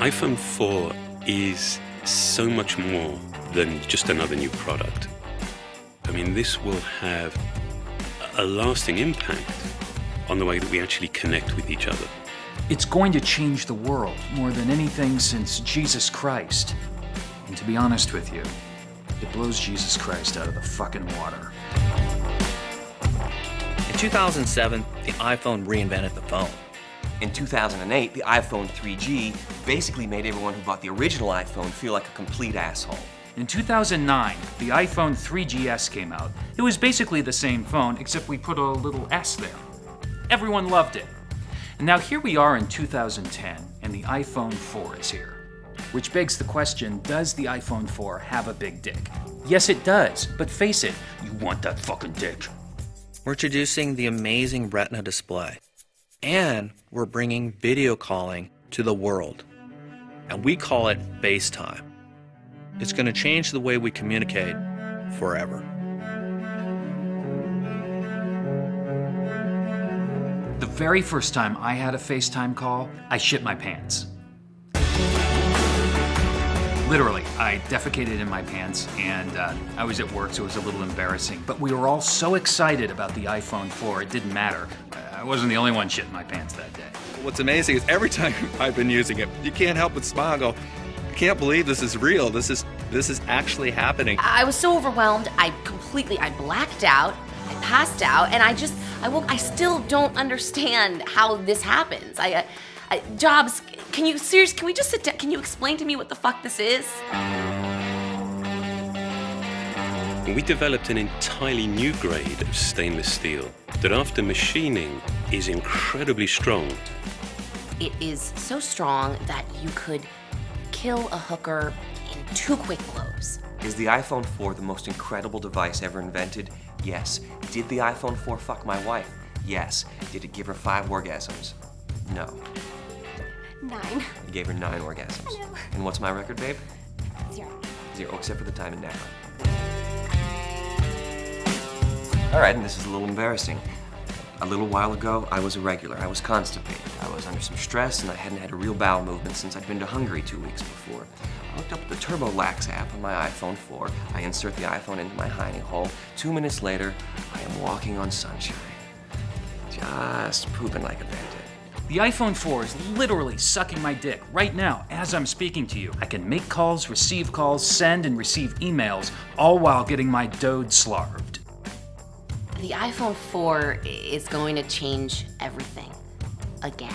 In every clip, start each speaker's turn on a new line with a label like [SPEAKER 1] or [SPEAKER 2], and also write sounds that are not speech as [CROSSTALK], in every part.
[SPEAKER 1] iPhone 4 is so much more than just another new product. I mean, this will have a lasting impact on the way that we actually connect with each other.
[SPEAKER 2] It's going to change the world more than anything since Jesus Christ. And to be honest with you, it blows Jesus Christ out of the fucking water.
[SPEAKER 3] In 2007, the iPhone reinvented the phone.
[SPEAKER 4] In 2008, the iPhone 3G basically made everyone who bought the original iPhone feel like a complete asshole.
[SPEAKER 2] In 2009, the iPhone 3GS came out. It was basically the same phone, except we put a little S there. Everyone loved it. And now here we are in 2010, and the iPhone 4 is here. Which begs the question does the iPhone 4 have a big dick? Yes, it does, but face it, you want that fucking dick.
[SPEAKER 3] We're introducing the amazing Retina display, and we're bringing video calling to the world. And we call it FaceTime. It's going to change the way we communicate forever.
[SPEAKER 2] The very first time I had a FaceTime call, I shit my pants. Literally, I defecated in my pants, and uh, I was at work, so it was a little embarrassing. But we were all so excited about the iPhone 4, it didn't matter. I wasn't the only one shitting my pants that day.
[SPEAKER 5] What's amazing is every time [LAUGHS] I've been using it, you can't help but smile and go, I can't believe this is real. This is this is actually happening.
[SPEAKER 6] I was so overwhelmed. I completely, I blacked out. I passed out, and I just, I woke. I still don't understand how this happens. I, uh, I Jobs, can you seriously? Can we just sit down? Can you explain to me what the fuck this is?
[SPEAKER 1] We developed an entirely new grade of stainless steel that, after machining, is incredibly strong.
[SPEAKER 6] It is so strong that you could kill a hooker in two quick blows.
[SPEAKER 4] Is the iPhone 4 the most incredible device ever invented? Yes. Did the iPhone 4 fuck my wife? Yes. Did it give her five orgasms? No.
[SPEAKER 7] Nine.
[SPEAKER 4] It gave her nine orgasms.
[SPEAKER 7] I know.
[SPEAKER 4] And what's my record, babe?
[SPEAKER 7] Zero.
[SPEAKER 4] Zero, except for the time in now. All right, and this is a little embarrassing. A little while ago, I was irregular. I was constipated. I was under some stress, and I hadn't had a real bowel movement since I'd been to Hungary two weeks before. I looked up the TurboLax app on my iPhone 4. I insert the iPhone into my hiney hole. Two minutes later, I am walking on sunshine. Just pooping like a bandit.
[SPEAKER 2] The iPhone 4 is literally sucking my dick right now as I'm speaking to you. I can make calls, receive calls, send and receive emails, all while getting my dode slarved.
[SPEAKER 6] The iPhone 4 is going to change everything. Again.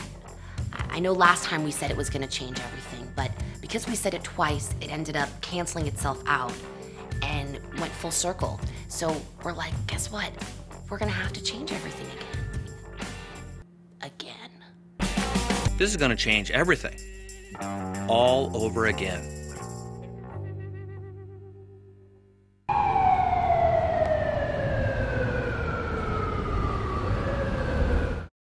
[SPEAKER 6] I know last time we said it was going to change everything, but because we said it twice, it ended up canceling itself out and went full circle. So we're like, guess what? We're going to have to change everything again.
[SPEAKER 3] This is going to change everything. All over again.